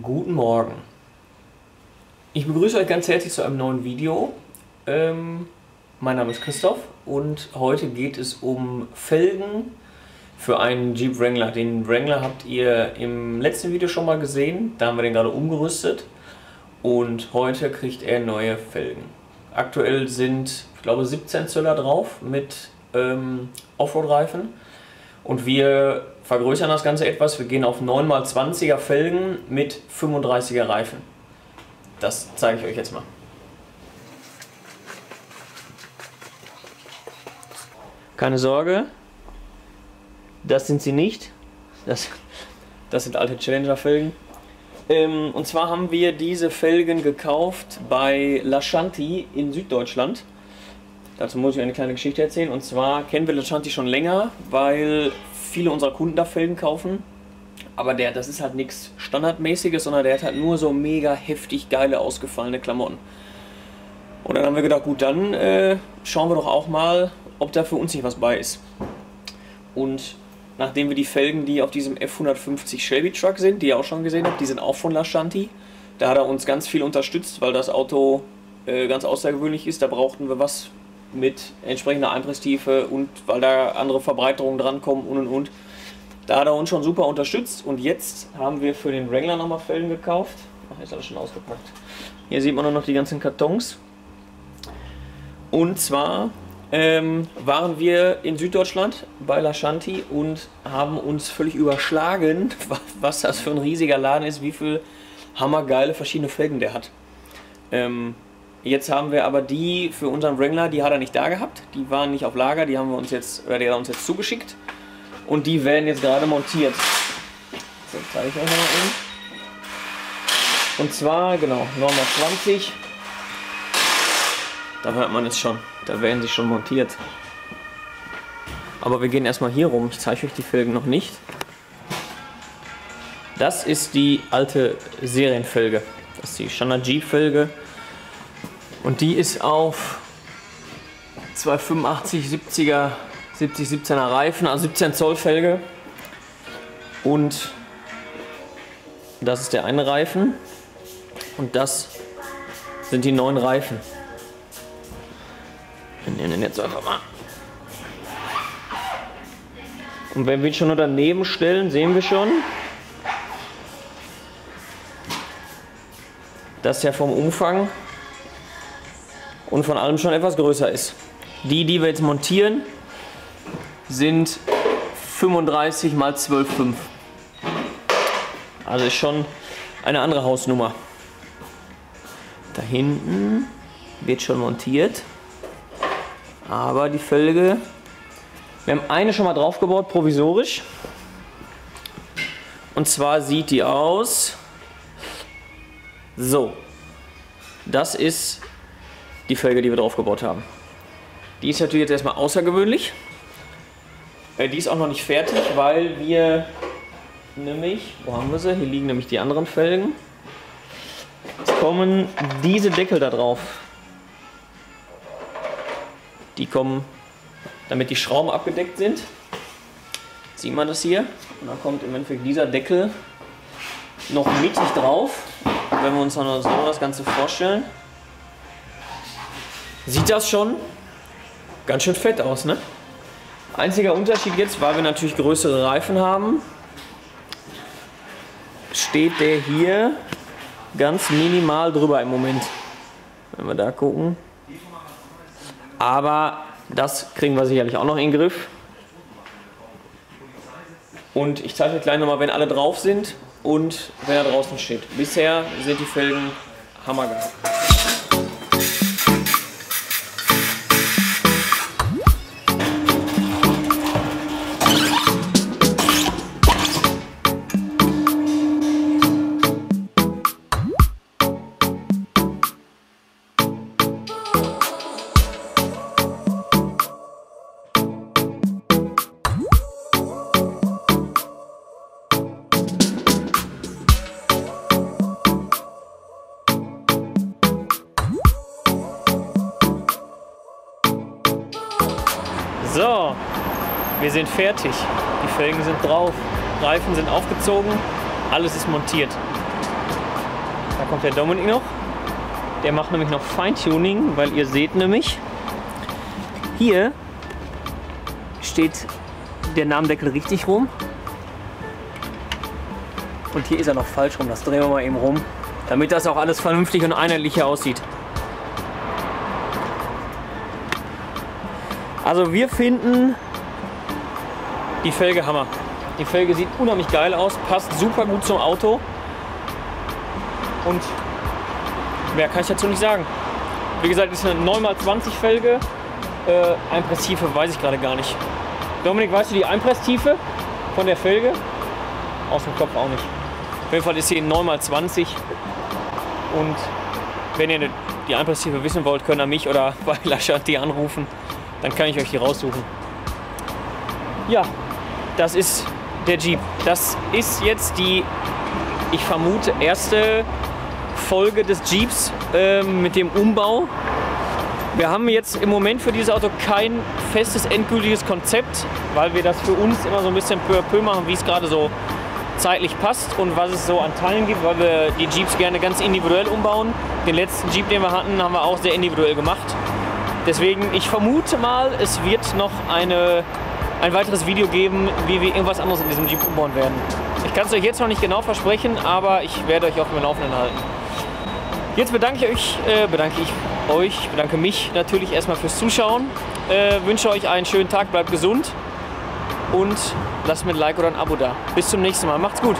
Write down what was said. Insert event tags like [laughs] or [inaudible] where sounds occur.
Guten Morgen. Ich begrüße euch ganz herzlich zu einem neuen Video. Ähm, mein Name ist Christoph und heute geht es um Felgen für einen Jeep Wrangler. Den Wrangler habt ihr im letzten Video schon mal gesehen, da haben wir den gerade umgerüstet und heute kriegt er neue Felgen. Aktuell sind, ich glaube, 17 Zöller drauf mit ähm, Offroad-Reifen und wir vergrößern das Ganze etwas. Wir gehen auf 9x20er Felgen mit 35er Reifen. Das zeige ich euch jetzt mal. Keine Sorge, das sind sie nicht. Das, das sind alte Challenger-Felgen. Ähm, und zwar haben wir diese Felgen gekauft bei Lashanti in Süddeutschland. Dazu muss ich eine kleine Geschichte erzählen. Und zwar kennen wir Lashanti schon länger, weil viele unserer Kunden da Felgen kaufen. Aber der, das ist halt nichts Standardmäßiges, sondern der hat halt nur so mega heftig geile, ausgefallene Klamotten. Und dann haben wir gedacht, gut, dann äh, schauen wir doch auch mal, ob da für uns nicht was bei ist. Und nachdem wir die Felgen, die auf diesem F150 Shelby Truck sind, die ihr auch schon gesehen habt, die sind auch von Lashanti. Da hat er uns ganz viel unterstützt, weil das Auto äh, ganz außergewöhnlich ist. Da brauchten wir was mit entsprechender Einpresstiefe und weil da andere Verbreiterungen drankommen und und und. Da hat er uns schon super unterstützt und jetzt haben wir für den Wrangler nochmal Felgen gekauft. Ach, ist alles schon ausgepackt. Hier sieht man nur noch die ganzen Kartons. Und zwar ähm, waren wir in Süddeutschland bei Lashanti und haben uns völlig überschlagen, [laughs] was das für ein riesiger Laden ist, wie viel hammergeile verschiedene Felgen der hat. Ähm, Jetzt haben wir aber die für unseren Wrangler, die hat er nicht da gehabt. Die waren nicht auf Lager, die haben wir uns jetzt, oder der hat uns jetzt zugeschickt. Und die werden jetzt gerade montiert. So, zeige ich euch nochmal eben. Und zwar, genau, Norma 20. Da hört man es schon. Da werden sie schon montiert. Aber wir gehen erstmal hier rum. Ich zeige euch die Felgen noch nicht. Das ist die alte Serienfelge. Das ist die Standard Jeep-Felge und die ist auf 285 70er, 70, 17er Reifen, also 17 Zoll Felge. Und das ist der eine Reifen. Und das sind die neuen Reifen. Wir nehmen den jetzt einfach mal. Und wenn wir ihn schon nur daneben stellen, sehen wir schon, dass er vom Umfang und von allem schon etwas größer ist. Die, die wir jetzt montieren, sind 35 x 12,5. Also ist schon eine andere Hausnummer. Da hinten wird schon montiert. Aber die Felge, wir haben eine schon mal draufgebaut, provisorisch. Und zwar sieht die aus so. Das ist die Felge, die wir drauf gebaut haben. Die ist natürlich jetzt erstmal außergewöhnlich. Äh, die ist auch noch nicht fertig, weil wir nämlich, wo haben wir sie? Hier liegen nämlich die anderen Felgen. Jetzt kommen diese Deckel da drauf. Die kommen, damit die Schrauben abgedeckt sind. Sieht man das hier? Und dann kommt im Endeffekt dieser Deckel noch mittig drauf. Wenn wir uns dann so das Ganze vorstellen sieht das schon ganz schön fett aus, ne? Einziger Unterschied jetzt, weil wir natürlich größere Reifen haben, steht der hier ganz minimal drüber im Moment. Wenn wir da gucken. Aber das kriegen wir sicherlich auch noch in den Griff. Und ich zeige euch gleich nochmal, wenn alle drauf sind und wenn er draußen steht. Bisher sind die Felgen hammergeil. Wir sind fertig. Die Felgen sind drauf, Reifen sind aufgezogen, alles ist montiert. Da kommt der Dominik noch. Der macht nämlich noch Feintuning, weil ihr seht nämlich, hier steht der Namendeckel richtig rum. Und hier ist er noch falsch rum. Das drehen wir mal eben rum, damit das auch alles vernünftig und einheitlich aussieht. Also wir finden die Felge Hammer. Die Felge sieht unheimlich geil aus, passt super gut zum Auto. Und mehr kann ich dazu nicht sagen. Wie gesagt, ist eine 9x20 Felge. Äh, Einpresstiefe weiß ich gerade gar nicht. Dominik, weißt du die Einpresstiefe von der Felge? Aus dem Kopf auch nicht. Auf jeden Fall ist sie 9x20. Und wenn ihr die Einpresstiefe wissen wollt, könnt ihr mich oder [laughs] bei Lashanti anrufen. Dann kann ich euch die raussuchen. Ja, das ist der Jeep. Das ist jetzt die, ich vermute, erste Folge des Jeeps äh, mit dem Umbau. Wir haben jetzt im Moment für dieses Auto kein festes, endgültiges Konzept, weil wir das für uns immer so ein bisschen peu à peu machen, wie es gerade so zeitlich passt und was es so an Teilen gibt, weil wir die Jeeps gerne ganz individuell umbauen. Den letzten Jeep, den wir hatten, haben wir auch sehr individuell gemacht. Deswegen, ich vermute mal, es wird noch eine ein weiteres Video geben, wie wir irgendwas anderes in diesem Jeep umbauen werden. Ich kann es euch jetzt noch nicht genau versprechen, aber ich werde euch auf dem Laufenden halten. Jetzt bedanke ich euch, äh, bedanke ich euch, bedanke mich natürlich erstmal fürs Zuschauen. Äh, wünsche euch einen schönen Tag, bleibt gesund und lasst mir ein Like oder ein Abo da. Bis zum nächsten Mal. Macht's gut.